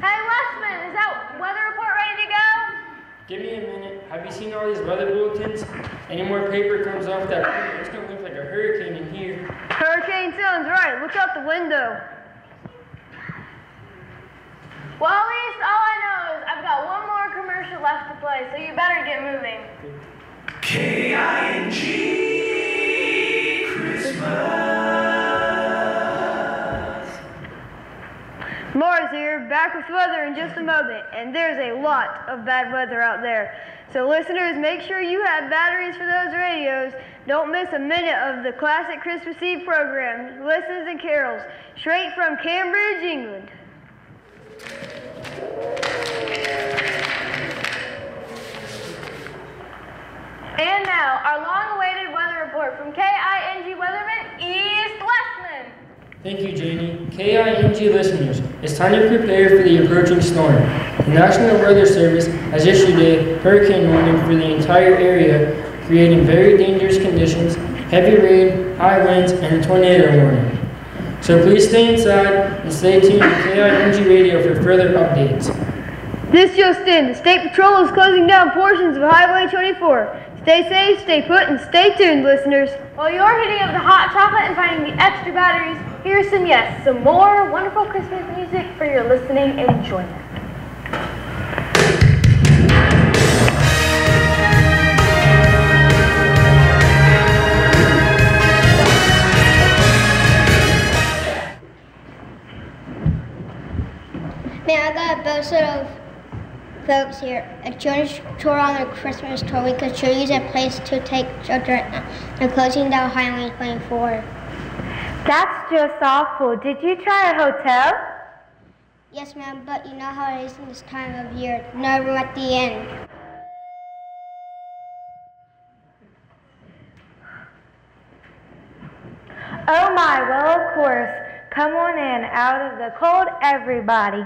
Hey, Westman, is that weather report ready to go? Give me a minute. Have you seen all these weather bulletins? Any more paper comes off that paper, it's gonna look like a hurricane in here. Hurricane sounds right. Look out the window. Well, at least all I know is I've got one more commercial left to play, so you better get moving. K-I-N-G Christmas. Mars here, back with weather in just a moment, and there's a lot of bad weather out there. So listeners, make sure you have batteries for those radios. Don't miss a minute of the classic Christmas Eve program, Lessons and Carols, straight from Cambridge, England. And now, our long-awaited weather report from KING Weatherman, Westman. Thank you, Janie. KING listeners, it's time to prepare for the approaching storm. The National Weather Service has issued a hurricane warning for the entire area, creating very dangerous conditions, heavy rain, high winds, and a tornado warning. So please stay inside and stay tuned to KING Radio for further updates. This just in, the State Patrol is closing down portions of Highway 24. Stay safe, stay put, and stay tuned, listeners. While you're hitting up the hot chocolate and finding the extra batteries, here's some, yes, some more wonderful Christmas music for your listening enjoyment. Man, I got a boatload of folks here. A children's tour on a Christmas tour. We could use a place to take children. Uh, They're closing down Highway 24. That's just awful. Did you try a hotel? Yes, ma'am, but you know how it is in this time of year. No room at the inn. Oh my, well, of course. Come on in, out of the cold, everybody.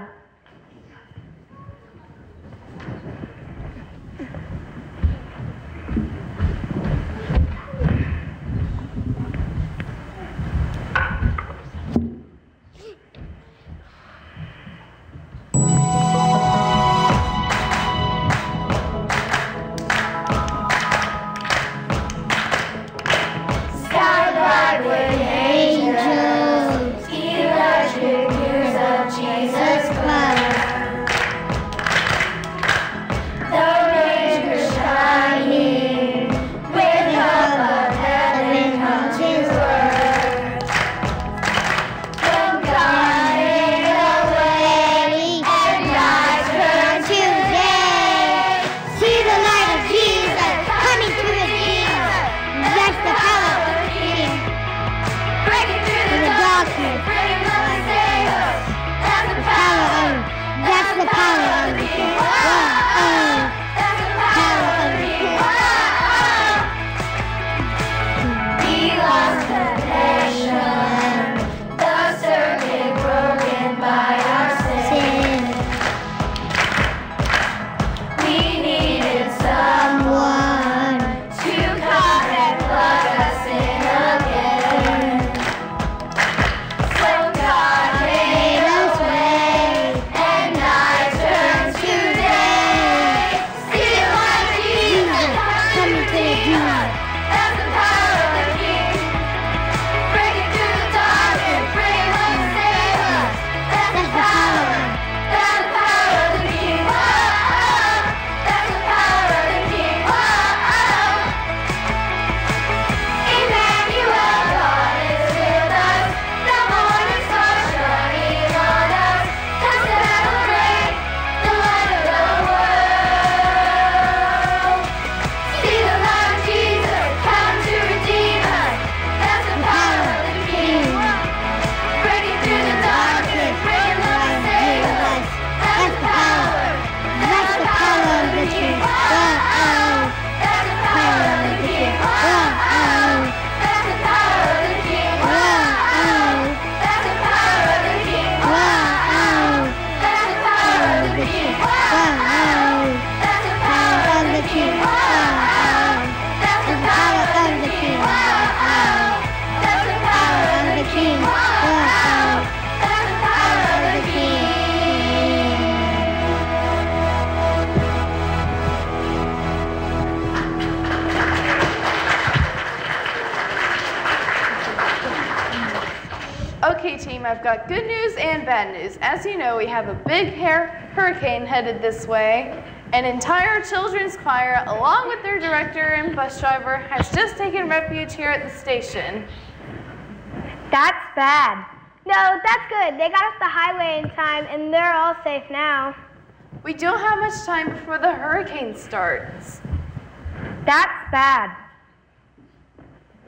I've got good news and bad news. As you know, we have a big hair hurricane headed this way. An entire children's choir, along with their director and bus driver, has just taken refuge here at the station. That's bad. No, that's good. They got off the highway in time and they're all safe now. We don't have much time before the hurricane starts. That's bad.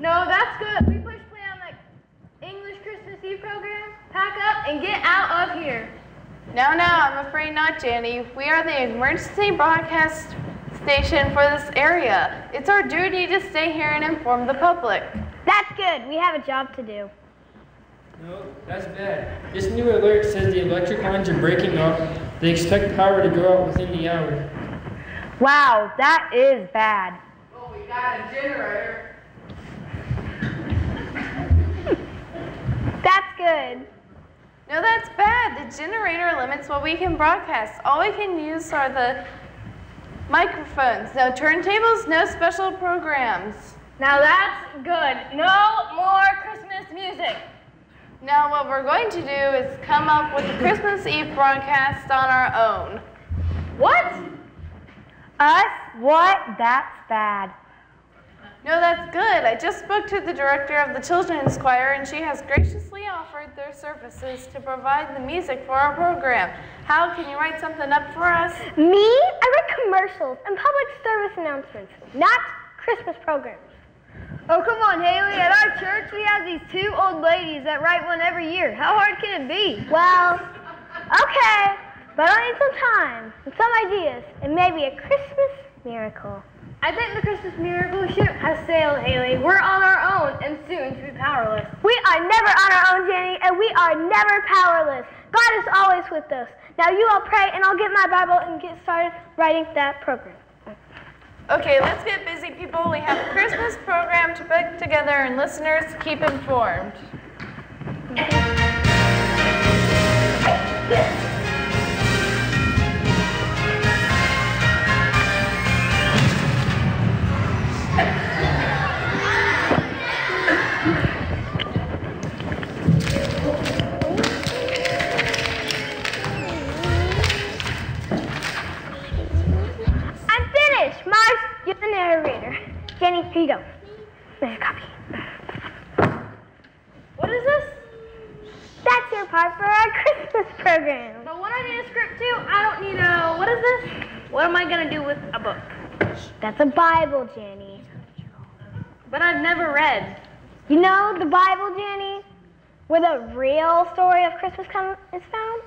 No, that's good. We push play on the English Christmas Eve program, pack up, and get out of here. No, no, I'm afraid not, Jenny. We are the emergency broadcast station for this area. It's our duty to stay here and inform the public. That's good. We have a job to do. No, that's bad. This new alert says the electric lines are breaking up. They expect power to go out within the hour. Wow, that is bad. Well, we got a generator. That's good. No, that's bad. The generator limits what we can broadcast. All we can use are the microphones. No turntables, no special programs. Now that's good. No more Christmas music. Now what we're going to do is come up with a Christmas Eve broadcast on our own. What? Us? What? That's bad. No, that's good. I just spoke to the director of the children's choir and she has graciously offered their services to provide the music for our program. Hal, can you write something up for us? Me? I write commercials and public service announcements, not Christmas programs. Oh, come on, Haley. At our church, we have these two old ladies that write one every year. How hard can it be? Well, okay, but I need some time and some ideas and maybe a Christmas miracle. I think the Christmas miracle ship has sailed, Haley. We're on our own and soon to be powerless. We are never on our own, Jenny, and we are never powerless. God is always with us. Now you all pray, and I'll get my Bible and get started writing that program. Okay, let's get busy, people. We have a Christmas program to put together, and listeners, keep informed. Where the real story of Christmas come, is found?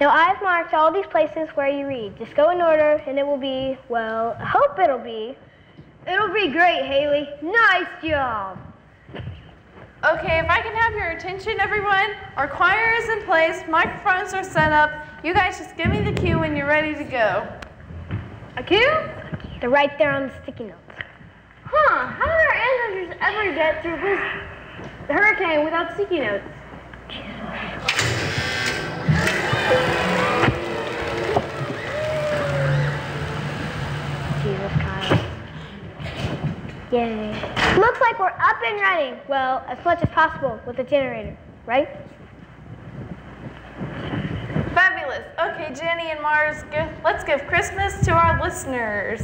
Now, I've marked all these places where you read. Just go in order, and it will be, well, I hope it'll be. It'll be great, Haley. Nice job. Okay, if I can have your attention, everyone. Our choir is in place, microphones are set up. You guys just give me the cue when you're ready to go. A cue? They're right there on the sticky notes. Huh? How did our ancestors ever get through this hurricane without sticky notes? Jesus, Kyle. Yay. Looks like we're up and running. Well, as much as possible with the generator, right? Fabulous. Okay, Jenny and Mars, let's give Christmas to our listeners.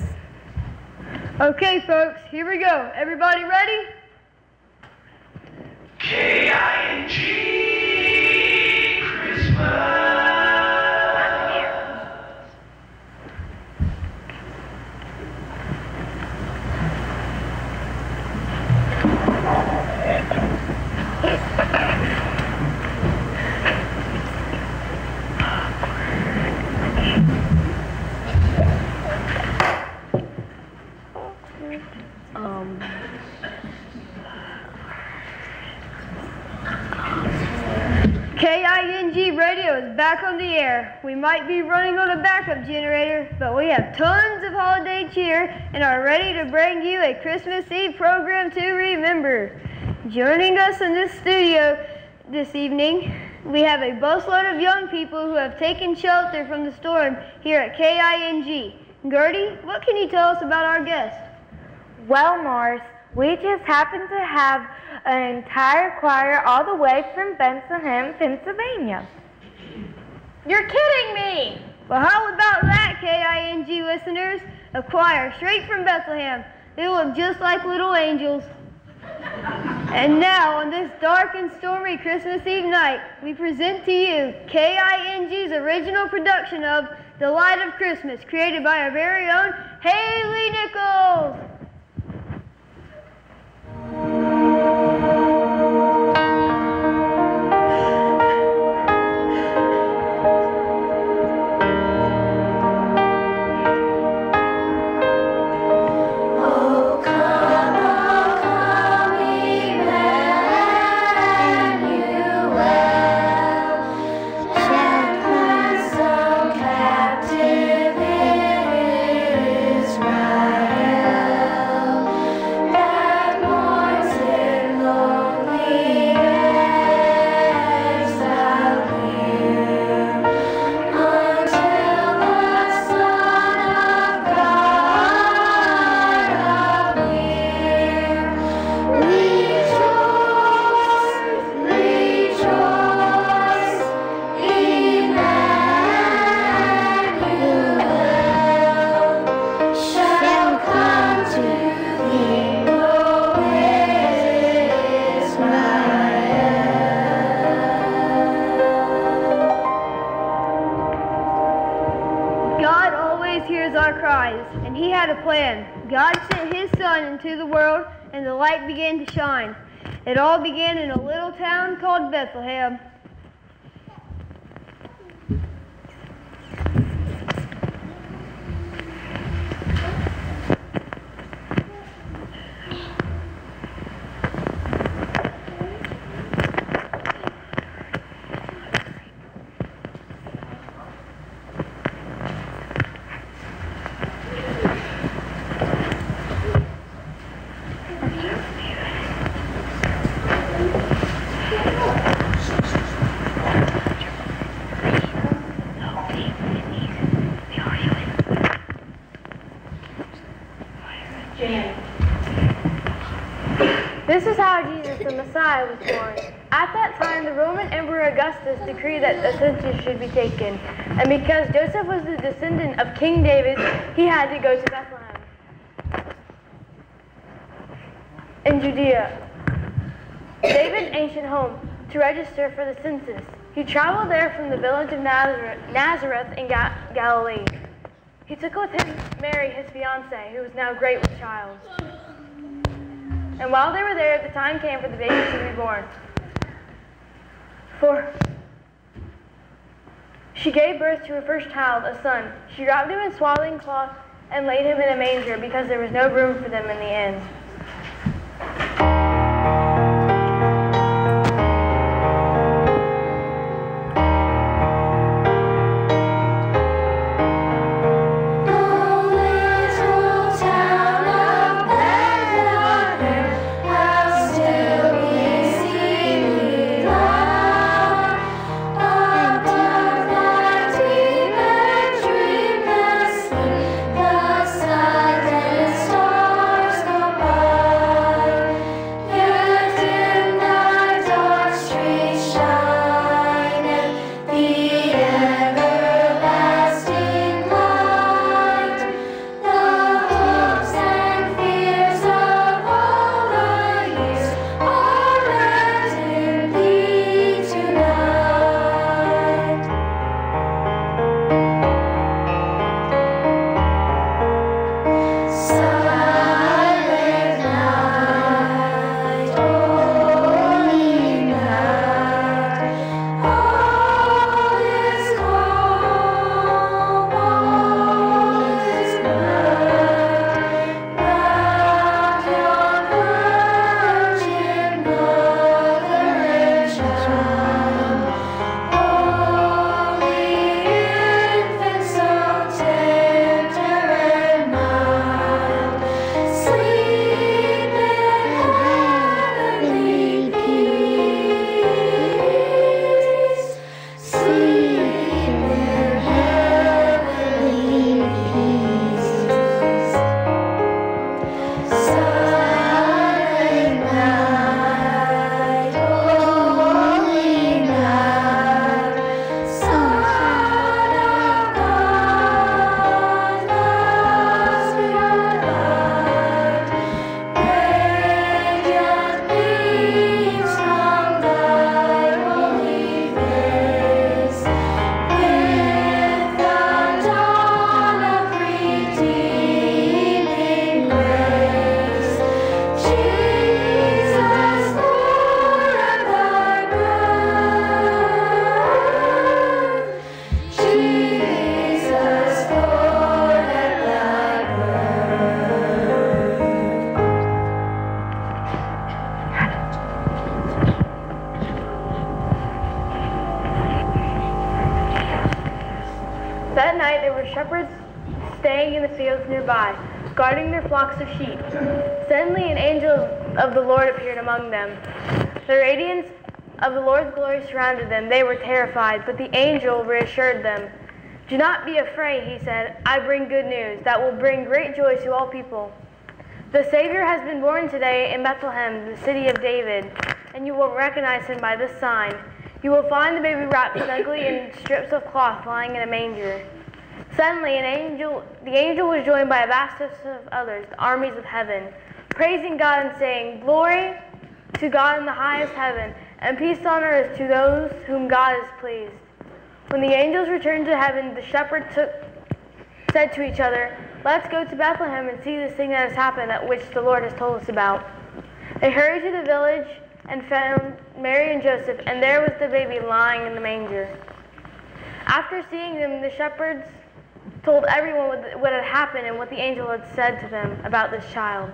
Okay, folks, here we go. Everybody ready? K-I-N-G Christmas. We might be running on a backup generator, but we have tons of holiday cheer and are ready to bring you a Christmas Eve program to remember. Joining us in this studio this evening, we have a busload of young people who have taken shelter from the storm here at KING. Gertie, what can you tell us about our guest? Well, Mars, We just happen to have an entire choir all the way from Bethlehem, Pennsylvania. You're kidding me! Well, how about that, KING listeners? A choir straight from Bethlehem. They look just like little angels. And now, on this dark and stormy Christmas Eve night, we present to you KING's original production of The Light of Christmas, created by our very own Haley Nichols. Cries, and He had a plan. God sent His Son into the world, and the light began to shine. It all began in a little town called Bethlehem. This is how Jesus was born. At that time, the Roman Emperor Augustus decreed that a census should be taken. And because Joseph was the descendant of King David, he had to go to Bethlehem. In Judea, David's ancient home, to register for the census. He traveled there from the village of Nazareth, Nazareth in Ga- Galilee. He took with him Mary, his fiancée, who was now great with child. And while they were there, the time came for the baby to be born. For she gave birth to her first child, a son. She wrapped him in swaddling cloth and laid him in a manger because there was no room for them in the inn. The fields nearby, guarding their flocks of sheep. Suddenly an angel of the Lord appeared among them. The radiance of the Lord's glory surrounded them. They were terrified, but the angel reassured them. Do not be afraid, he said. I bring good news that will bring great joy to all people. The Savior has been born today in Bethlehem, the city of David, and you will recognize him by this sign. You will find the baby wrapped snugly in strips of cloth lying in a manger. Suddenly, an angel, the angel was joined by a vast host of others, the armies of heaven, praising God and saying, Glory to God in the highest heaven, and peace on earth to those whom God is pleased. When the angels returned to heaven, the shepherds took, said to each other, Let's go to Bethlehem and see this thing that has happened, that which the Lord has told us about. They hurried to the village and found Mary and Joseph, and there was the baby lying in the manger. After seeing them, the shepherds told everyone what, had happened and what the angel had said to them about this child.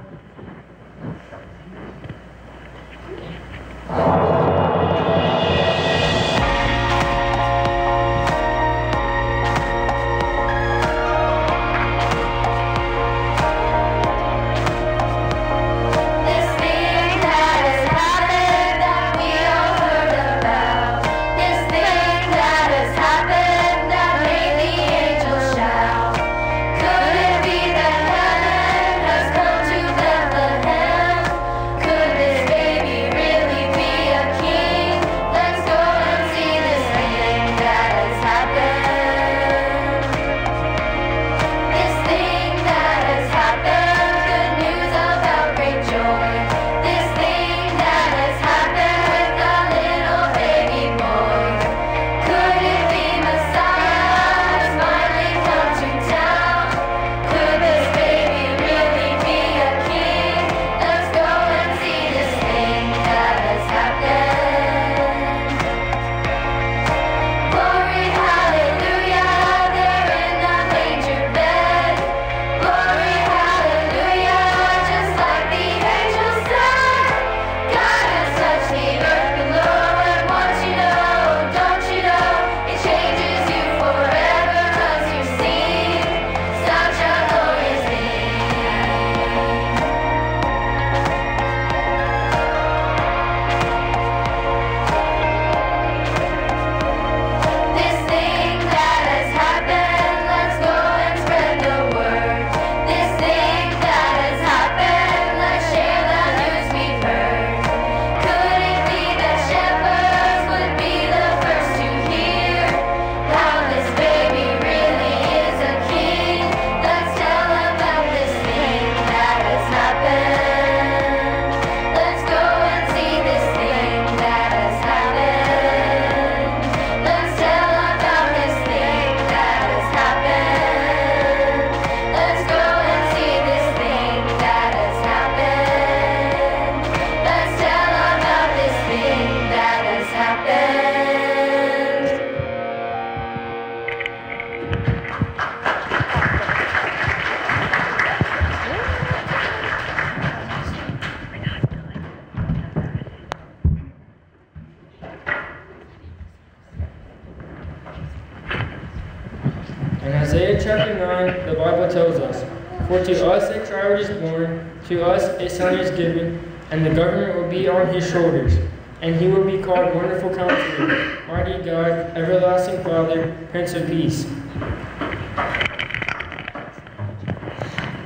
Be on his shoulders. And he will be called Wonderful Counselor, Mighty God, Everlasting Father, Prince of Peace.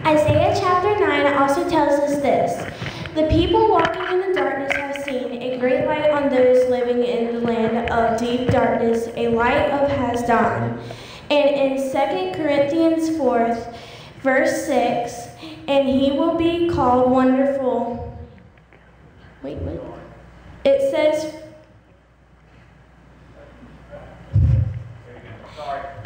Isaiah chapter 9 also tells us this The people walking in the darkness have seen a great light on those living in the land of deep darkness, a light of has dawned. And in 2 Corinthians 4, verse 6, and he will be called wonderful. Wait, wait. It says,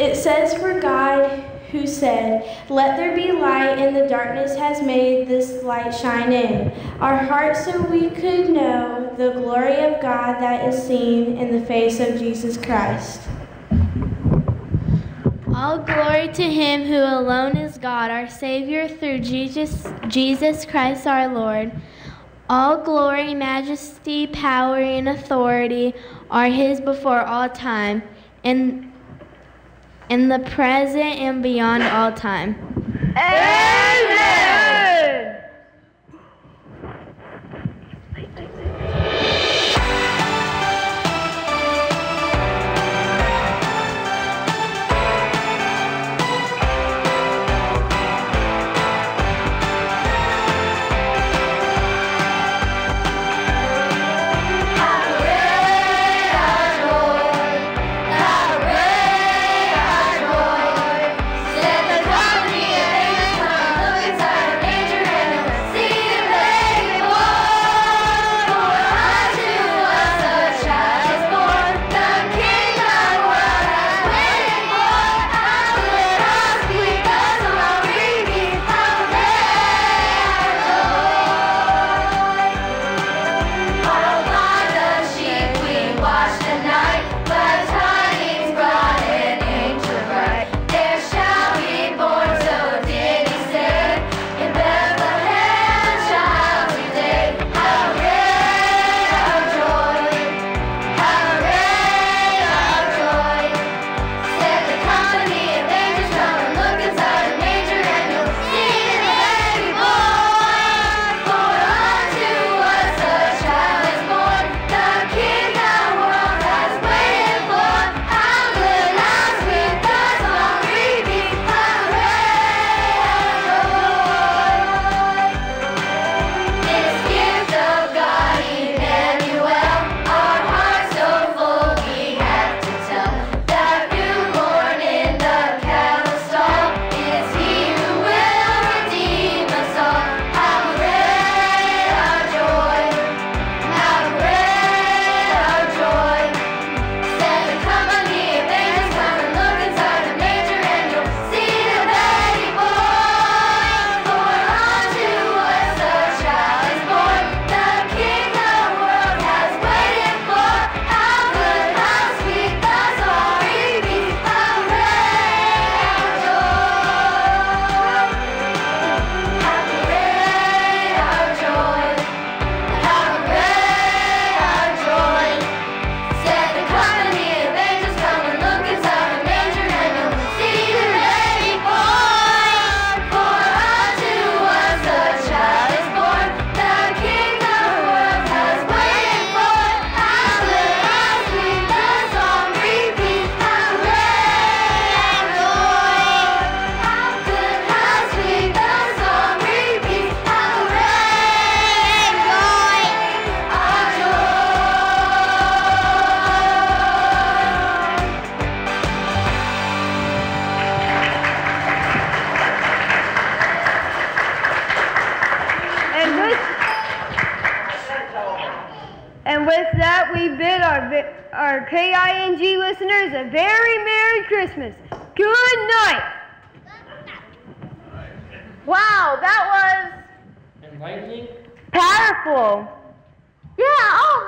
It says, For God who said, Let there be light, and the darkness has made this light shine in our hearts so we could know the glory of God that is seen in the face of Jesus Christ. All glory to him who alone is God, our Savior, through Jesus, Jesus Christ our Lord. All glory, majesty, power, and authority are his before all time, in, in the present and beyond all time. Amen.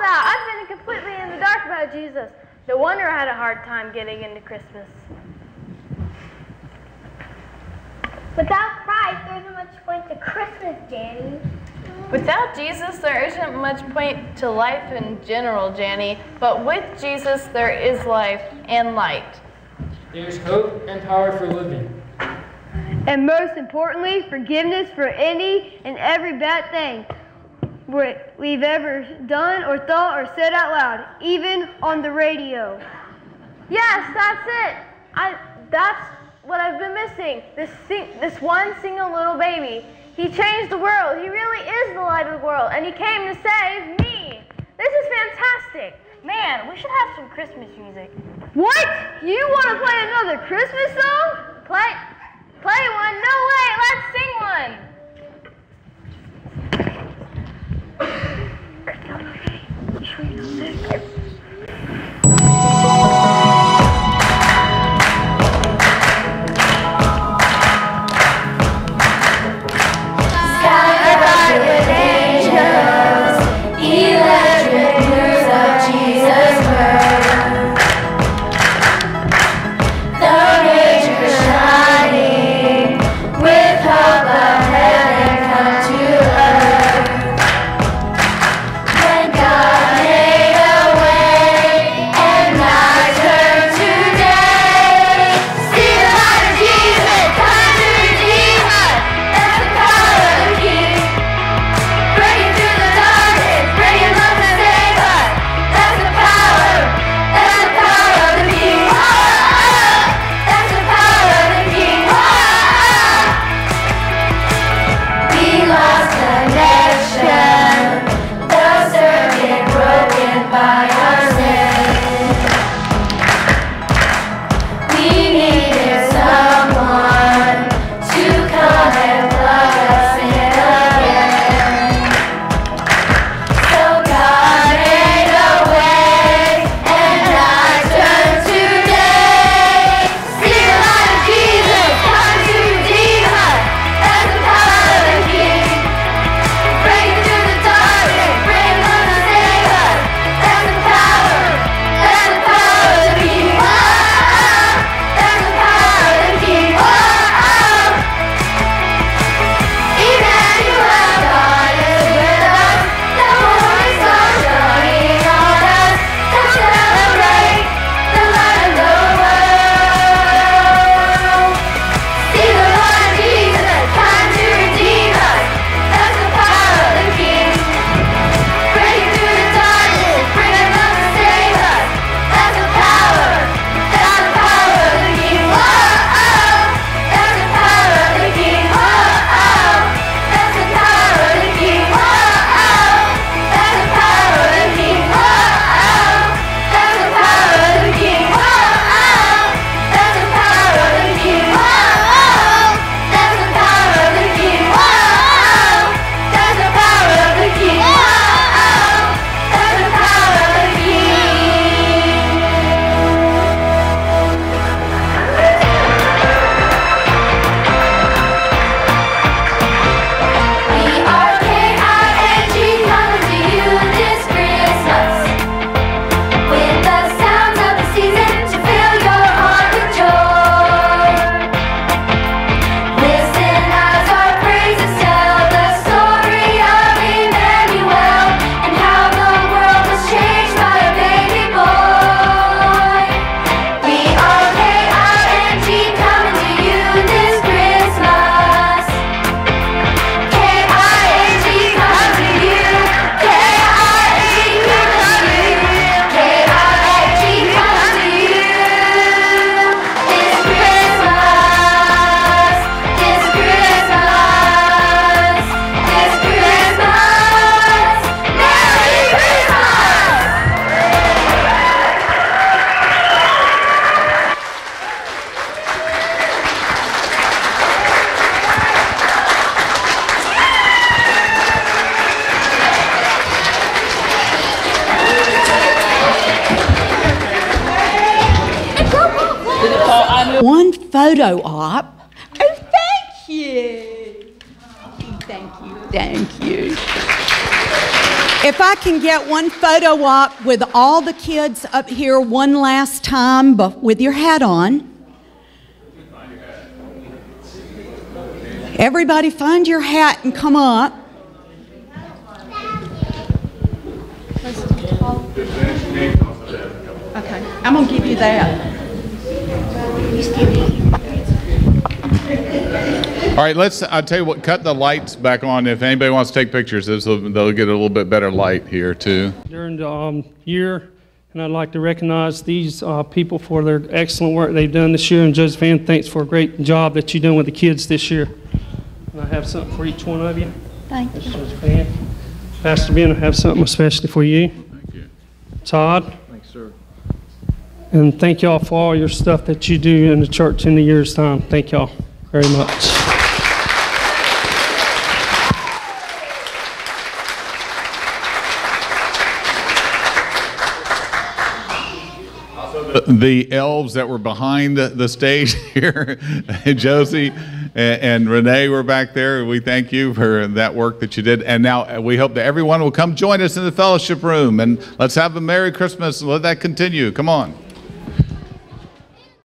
Yeah, that. I've been completely in the dark about Jesus. No wonder I had a hard time getting into Christmas. Without Christ, there isn't much point to Christmas, Danny. Without Jesus, there isn't much point to life in general, Janny. But with Jesus, there is life and light. There's hope and power for living. And most importantly, forgiveness for any and every bad thing we- we've ever done or thought or said out loud, even on the radio. Yes, that's it. I that's what I've been missing. This sing, this one single little baby. He changed the world. He really is the light of the world, and he came to save me. This is fantastic. Man, we should have some Christmas music. What? You want to play another Christmas song? Play play one. No way. Let's sing one. You're lovely. Sure, you're sick. Photo op. Oh, thank you. Thank you, thank you. If I can get one photo op with all the kids up here one last time, but with your hat on. Everybody find your hat and come up. Okay, I'm gonna give you that. All right, let's, I'll tell you what, cut the lights back on. If anybody wants to take pictures, this will, they'll get a little bit better light here too. during the um, year, and I'd like to recognize these uh, people for their excellent work they've done this year. And Josef-Ann, thanks for a great job that you're doing with the kids this year. And I have something for each one of you. Thank Miss Josef-Ann. Pastor Ben, I have something especially for you. Thank you. Todd, Thanks, sir. and thank y'all for all your stuff that you do in the church in the year's time. Thank y'all very much. The elves that were behind the, the stage here, Josie and, and Renee were back there. We thank you for that work that you did. And now uh, we hope that everyone will come join us in the fellowship room and let's have a Merry Christmas and let that continue. Come on.